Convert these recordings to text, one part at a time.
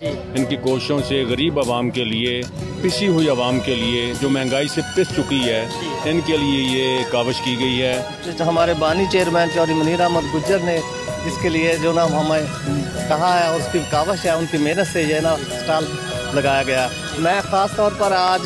इनकी कोशिशों से गरीब आवाम के लिए पिसी हुई आवाम के लिए जो महँगाई से पिस चुकी है इनके लिए ये कावश की गई है। हमारे बानी चेयरमैन चौधरी मनीर अहमद गुज्जर ने इसके लिए जो ना हमें कहा है उसकी कावश है उनकी मेहनत से ये ना स्टॉल लगाया गया। मैं ख़ास तौर पर आज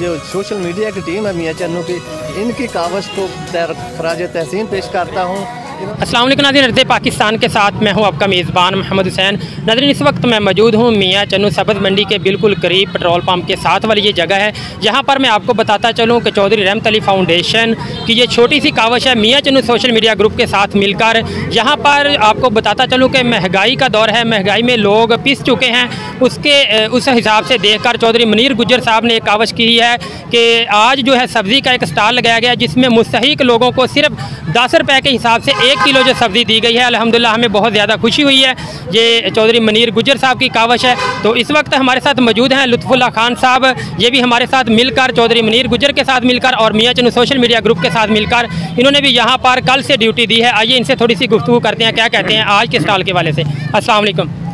जो सोशल मीडिया की टीम है मियाँ चन्नू की इनकी कावश को खराज तहसीन पेश करता हूँ। असलम नाजिन अर्द पाकिस्तान के साथ मैं हूँ आपका मेज़बान मोहम्मद हुसैन। नाजरीन, इस वक्त मैं मौजूद हूँ मियाँ चन्नू सब्ज़ मंडी के बिल्कुल करीब पेट्रोल पंप के साथ वाली ये जगह है, जहाँ पर मैं आपको बताता चलूँ कि चौधरी रहमत अली फाउंडेशन की ये छोटी सी कावश है मियाँ चन्नू सोशल मीडिया ग्रुप के साथ मिलकर। यहाँ पर आपको बताता चलूँ कि महँगाई का दौर है, महँगाई में लोग पिस चुके हैं। उसके, उस हिसाब से देख कर चौधरी मनीर गुजर साहब ने एक कावश की है कि आज जो है सब्ज़ी का एक स्टाल लगाया गया, जिसमें मुस्तक लोगों को सिर्फ़ दस रुपये के हिसाब से एक किलो जो सब्ज़ी दी गई है अल्हम्दुलिल्लाह हमें बहुत ज़्यादा खुशी हुई है। ये चौधरी मनीर गुजर साहब की कावश है। तो इस वक्त हमारे साथ मौजूद हैं लुत्फ़ुल्ला खान साहब। ये भी हमारे साथ मिलकर चौधरी मनीर गुजर के साथ मिलकर और मियाँ चनू सोशल मीडिया ग्रुप के साथ मिलकर इन्होंने भी यहाँ पर कल से ड्यूटी दी है। आइए इनसे थोड़ी सी गुफ्तु करते हैं क्या कहते हैं आज के स्टॉल के वाले से। असलम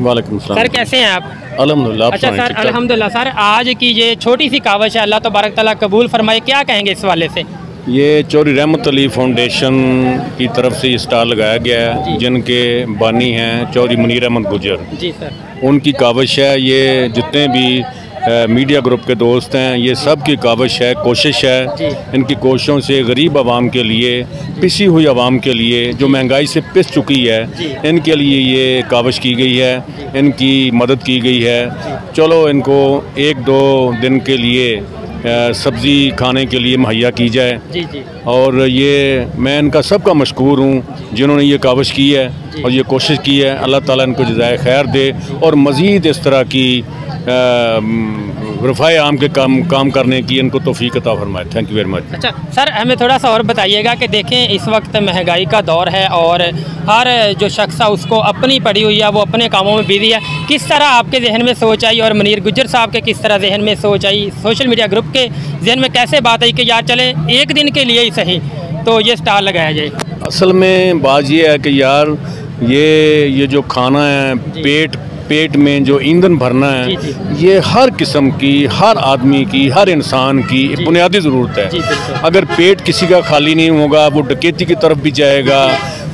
वालेकुम। सर कैसे हैं आप? अलहमदिल्ला अच्छा सर अलहमदिल्ला सर आज की ये छोटी सी कावश है अल्लाह तबारक तला कबूल फरमाए क्या कहेंगे इस वाले से? ये चौरी रहमत अली फाउंडेशन की तरफ़ से ये स्टॉल लगाया गया है जिनके बानी हैं चौरी मुनीर अहमद गुजर। जी सर। उनकी काविश है ये जितने भी आ, मीडिया ग्रुप के दोस्त हैं ये सब की काविश है कोशिश है इनकी कोशिशों से गरीब आवाम के लिए पिसी हुई आवाम के लिए जो महँगाई से पिस चुकी है इनके लिए ये काविश की गई है इनकी मदद की गई है। चलो इनको एक दो दिन के लिए सब्ज़ी खाने के लिए मुहैया की जाए। जी जी। और ये मैं इनका सबका मशहूर हूँ जिन्होंने ये काविश की है और ये कोशिश की है। अल्लाह ताला इनको जजाय खैर दे और मज़ीद इस तरह की रफ़ाए आम के काम काम करने की इनको तोफ़ी अता फरमाए। थैंक यू वेरी मच अच्छा सर हमें थोड़ा सा और बताइएगा कि देखें इस वक्त महँगाई का दौर है और हर जो शख्स है उसको अपनी पड़ी हुई है वो अपने कामों में बिज़ी है। किस तरह आपके जहन में सोच आई और मनीर गुजर साहब के किस तरह जहन में सोच आई? सोशल मीडिया ग्रुप के जहन में कैसे बात आई कि यार चले एक दिन के लिए ही सही तो ये स्टार लगाया जाए। असल में बात यह है कि यार ये ये जो खाना है पेट पेट में जो ईंधन भरना है ये हर किस्म की हर आदमी की हर इंसान की बुनियादी ज़रूरत है। अगर पेट किसी का खाली नहीं होगा वो डकैती की तरफ़ भी जाएगा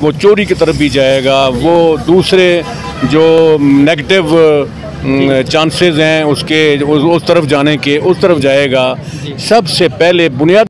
वो चोरी की तरफ़ भी जाएगा वो दूसरे जो नेगेटिव चांसेस हैं उसके उस, उस तरफ़ जाने के उस तरफ़ जाएगा। सबसे पहले बुनियाद